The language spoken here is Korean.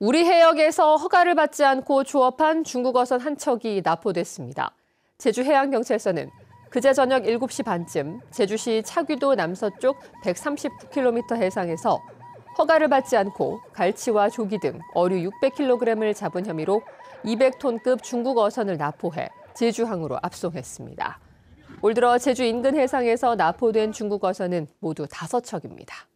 우리 해역에서 허가를 받지 않고 조업한 중국 어선 한 척이 납포됐습니다. 제주해양경찰서는 그제 저녁 7시 반쯤 제주시 차귀도 남서쪽 139km 해상에서 허가를 받지 않고 갈치와 조기 등 어류 600kg을 잡은 혐의로 200톤급 중국 어선을 납포해 제주항으로 압송했습니다. 올 들어 제주 인근 해상에서 납포된 중국 어선은 모두 5척입니다.